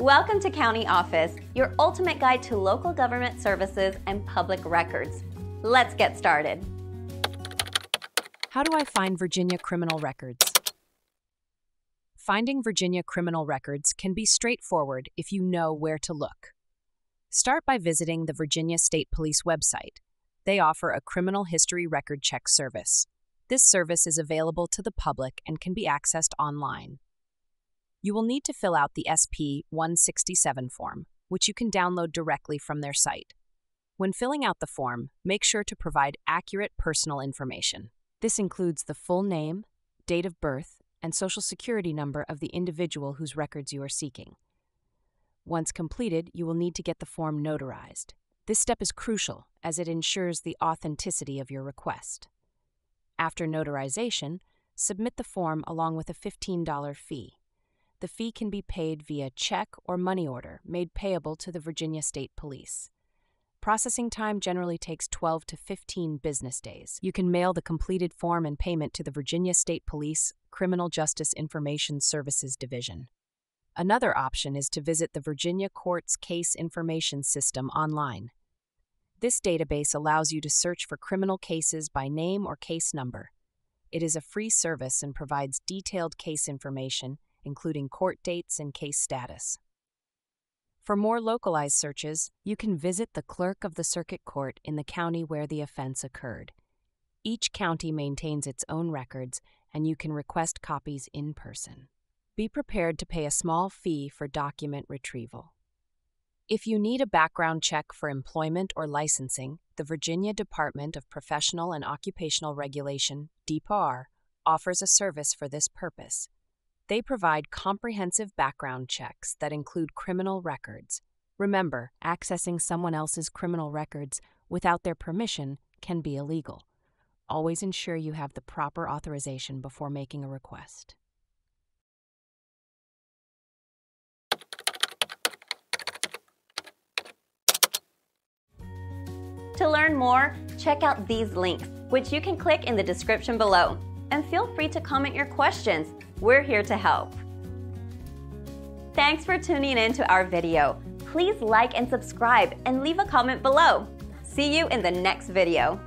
Welcome to County Office, your ultimate guide to local government services and public records. Let's get started. How do I find Virginia criminal records? Finding Virginia criminal records can be straightforward if you know where to look. Start by visiting the Virginia State Police website. They offer a criminal history record check service. This service is available to the public and can be accessed online. You will need to fill out the SP 167 form, which you can download directly from their site. When filling out the form, make sure to provide accurate personal information. This includes the full name, date of birth, and social security number of the individual whose records you are seeking. Once completed, you will need to get the form notarized. This step is crucial as it ensures the authenticity of your request. After notarization, submit the form along with a $15 fee. The fee can be paid via check or money order made payable to the Virginia State Police. Processing time generally takes 12 to 15 business days. You can mail the completed form and payment to the Virginia State Police Criminal Justice Information Services Division. Another option is to visit the Virginia Courts Case Information System online. This database allows you to search for criminal cases by name or case number. It is a free service and provides detailed case information, including court dates and case status. For more localized searches, you can visit the clerk of the circuit court in the county where the offense occurred. Each county maintains its own records, and you can request copies in person. Be prepared to pay a small fee for document retrieval. If you need a background check for employment or licensing, the Virginia Department of Professional and Occupational Regulation, DPOR, offers a service for this purpose. They provide comprehensive background checks that include criminal records. Remember, accessing someone else's criminal records without their permission can be illegal. Always ensure you have the proper authorization before making a request. To learn more, check out these links, which you can click in the description below. And feel free to comment your questions. We're here to help. Thanks for tuning in to our video. Please like and subscribe and leave a comment below. See you in the next video.